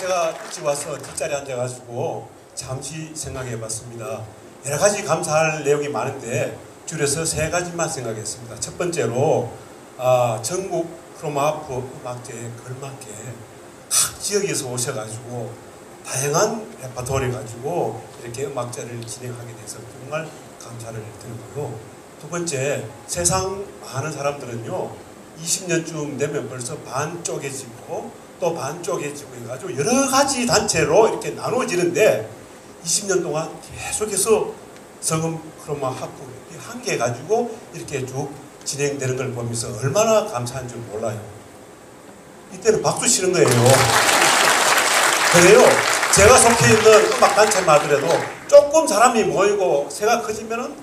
제가 일찍 와서 뒷자리에 앉아가지고 잠시 생각해 봤습니다. 여러 가지 감사할 내용이 많은데 줄여서 세 가지만 생각했습니다. 첫 번째로 아, 전국 크로마하프 음악제에 걸맞게 각 지역에서 오셔가지고 다양한 레퍼토리 가지고 이렇게 음악제를 진행하게 돼서 정말 감사를 드리고요. 두 번째, 세상 많은 사람들은요, 20년쯤 되면 벌써 반 쪼개지고 또 반 쪼개지고 해가지고 여러 가지 단체로 이렇게 나눠지는데 20년 동안 계속해서 성음 크로마 합국 한개 가지고 이렇게 쭉 진행되는 걸 보면서 얼마나 감사한 줄 몰라요. 이때는 박수 치는 거예요. 그래요. 제가 속해 있는 음악 단체만 하더라도 조금 사람이 모이고 새가 커지면은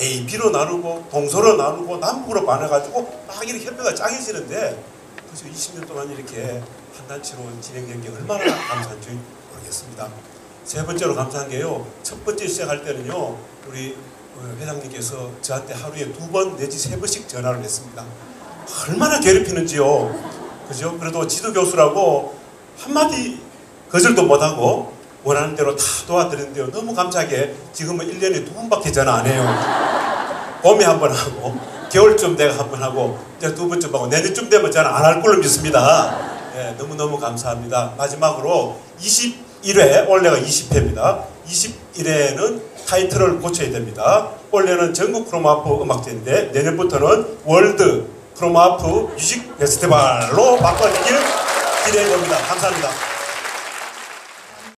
A, B로 나누고 동서로 나누고 남북으로 나눠가지고 막 이렇게 협회가 짱해지는데 그래서 20년 동안 이렇게 한 단체로 진행된 게 얼마나 감사한지 모르겠습니다. 세 번째로 감사한 게요. 첫 번째 시작할 때는요. 우리 어, 회장님께서 저한테 하루에 두 번 내지 세 번씩 전화를 했습니다. 얼마나 괴롭히는지요. 그죠? 그래도 지도 교수라고 한마디 거절도 못하고 원하는 대로 다 도와드리는데요. 너무 감사하게 지금은 1년에 두 번밖에 전화 안 해요. 봄에 한 번 하고 겨울쯤 내가 한 번 하고 이제 두 번쯤 하고 내년쯤 되면 저는 안 할 걸로 믿습니다. 예, 너무너무 감사합니다. 마지막으로 21회, 올해가 20회입니다. 21회는 타이틀을 고쳐야 됩니다. 올해는 전국 크로마하프 음악제인데 내년부터는 World Chromaharp Music Festival로 바꿔지길 기대해 봅니다. 감사합니다.